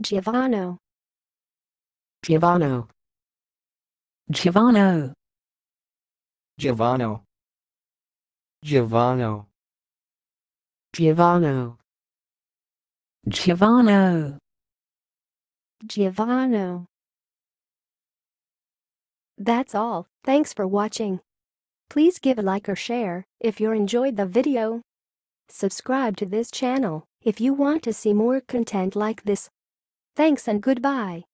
Giovanno, Giovanno, Giovanno, Giovanno. Giovanno. Giovanno, Giovanno. Giovanno. That's all, thanks for watching. Please give a like or share if you enjoyed the video. Subscribe to this channel if you want to see more content like this. Thanks and goodbye.